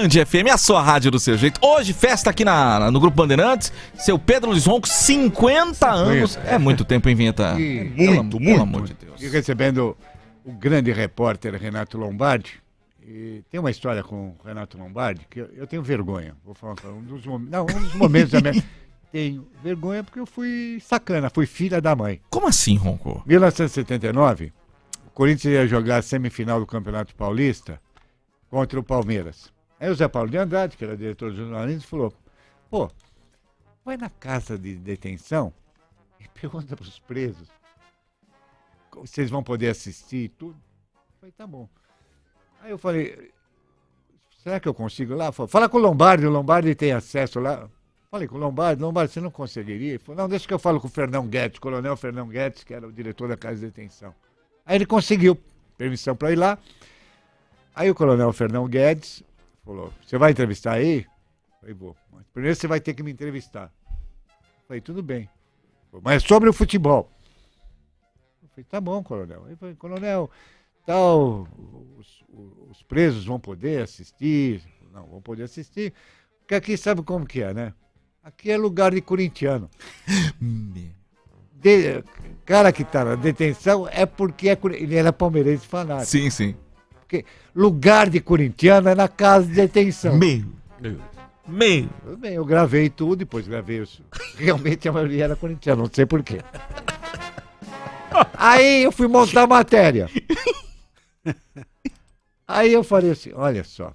Band FM, a sua rádio do seu jeito. Hoje, festa aqui na, no Grupo Bandeirantes. Seu Pedro Luiz Ronco, 50 anos. É muito tempo em vinheta. E- Pelo- muito, Pelo amor de Deus. E recebendo o grande repórter Renato Lombardi. E tem uma história com o Renato Lombardi que eu, eu tenho vergonha. Vou falar um dos, não, um dos momentos da minha. Tenho vergonha porque eu fui sacana, fui filha da mãe. Como assim, Ronco? 1979, o Corinthians ia jogar a semifinal do Campeonato Paulista contra o Palmeiras. Aí o Zé Paulo de Andrade, que era diretor de jornalismo, falou: pô, vai na casa de detenção e pergunta para os presos se eles vão poder assistir e tudo. Eu falei, tá bom. Aí eu falei, será que eu consigo lá? Falei, Fala com o Lombardi, o Lombardi tem acesso lá. Falei com o Lombardi, Lombardi, você não conseguiria? Ele falou, não, deixa que eu falo com o Fernão Guedes, coronel Fernão Guedes, que era o diretor da casa de detenção. Aí ele conseguiu permissão para ir lá. Aí o coronel Fernão Guedes falou, você vai entrevistar aí? Eu falei, vou. Mas primeiro você vai ter que me entrevistar. Eu falei, tudo bem. Falou, Mas é sobre o futebol. Eu falei, tá bom, coronel. Ele falou, coronel, tal, os, os presos vão poder assistir. Não, vão poder assistir. Porque aqui sabe como que é, né? Aqui é lugar de corintiano. De- cara que tá na detenção é porque é, ele era palmeirense fanático. Sim, sim. Porque lugar de corintiano é na casa de detenção. Meu. Meu. Tudo bem, eu gravei tudo, depois gravei os. Realmente a maioria era corintiana, não sei porquê. Aí eu fui montar a matéria. Aí eu falei assim: olha só,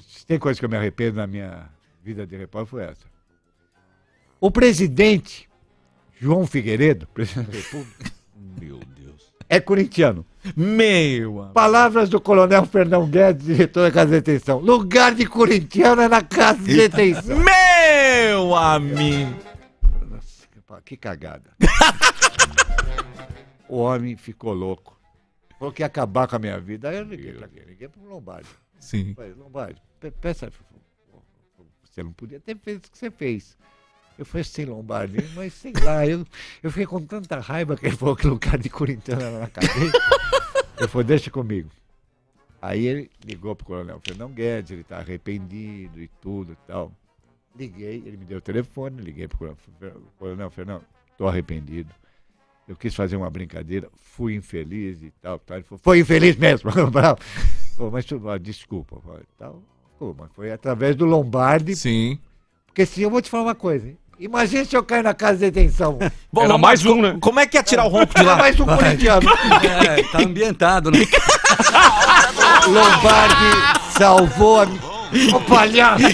se tem coisa que eu me arrependo na minha vida de repórter, foi essa. O presidente, João Figueiredo, presidente da República. É corintiano. Meu. amigo. Palavras do coronel Fernão Guedes, diretor da Casa de Detenção. Lugar de corintiano é na Casa de Detenção. Meu amigo. Nossa, que cagada. o homem ficou louco. Falou que ia acabar com a minha vida. Aí eu liguei pra quem? Liguei pro Lombardi. Sim. Falei, Lombardi, pe- peça. Você não podia ter feito o que você fez. Eu falei assim, Lombardi, mas sei lá, eu, eu fiquei com tanta raiva que ele falou que lugar de corintiano era na cadeia. Eu falei, deixa comigo. Aí ele ligou pro coronel Fernão Guedes, ele tá arrependido e tudo e tal. Liguei, ele me deu o telefone, liguei pro coronel, coronel Fernão, tô arrependido. Eu quis fazer uma brincadeira, fui infeliz e tal. tal. Ele falou, foi infeliz mesmo. Falei, mas desculpa, falei, tal. Pô, mas foi através do Lombardi, Sim. porque se eu vou te falar uma coisa, hein? Imagina se eu cair na casa de detenção. Bom, Era mais um, né? Como é que ia tirar o ronco de Era lá? mais um corintiano. É, tá ambientado, né? Lombardi salvou a. Ô palhaço!